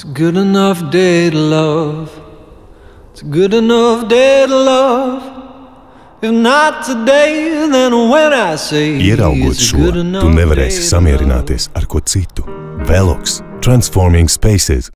It's a good enough day to love. It's a good enough day to love. If not today, then when I say Ieraugot it's a šo, good enough tu nevarēsi day to samierināties ar ko citu. Velox Transforming Spaces